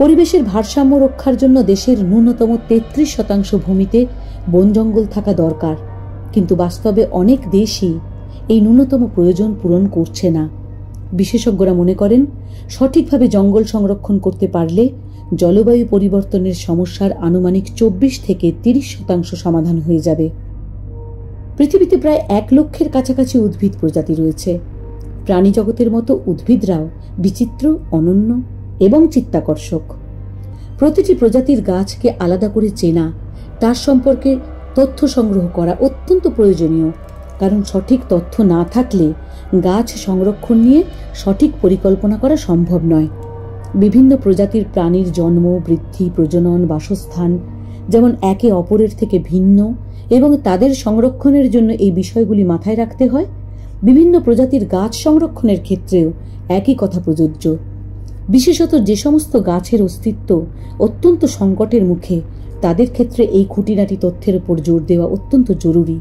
পরিবেশের ভারসাম্য রক্ষার জন্য দেশের ন্যূনতম তেত্রিশ শতাংশ ভূমিতে বন জঙ্গল থাকা দরকার। কিন্তু বাস্তবে অনেক দেশই এই ন্যূনতম প্রয়োজন পূরণ করছে না। বিশেষজ্ঞরা মনে করেন, সঠিকভাবে জঙ্গল সংরক্ষণ করতে পারলে জলবায়ু পরিবর্তনের সমস্যার আনুমানিক চব্বিশ থেকে তিরিশ শতাংশ সমাধান হয়ে যাবে। পৃথিবীতে প্রায় এক লক্ষের কাছাকাছি উদ্ভিদ প্রজাতি রয়েছে। প্রাণী জগতের মতো উদ্ভিদরাও বিচিত্র, অনন্য এবং চিত্তাকর্ষক। প্রতিটি প্রজাতির গাছকে আলাদা করে চেনা, তার সম্পর্কে তথ্য সংগ্রহ করা অত্যন্ত প্রয়োজনীয়, কারণ সঠিক তথ্য না থাকলে গাছ সংরক্ষণ নিয়ে সঠিক পরিকল্পনা করা সম্ভব নয়। বিভিন্ন প্রজাতির প্রাণীর জন্ম, বৃদ্ধি, প্রজনন, বাসস্থান, যেমন একে অপরের থেকে ভিন্ন এবং তাদের সংরক্ষণের জন্য এই বিষয়গুলি মাথায় রাখতে হয়। বিভিন্ন প্রজাতির গাছ সংরক্ষণের ক্ষেত্রেও একই কথা প্রযোজ্য। বিশেষত যে সমস্ত গাছের অস্তিত্ব অত্যন্ত সংকটের মুখে, তাদের ক্ষেত্রে এই খুঁটিনাটি তথ্যের উপর জোর দেওয়া অত্যন্ত জরুরি।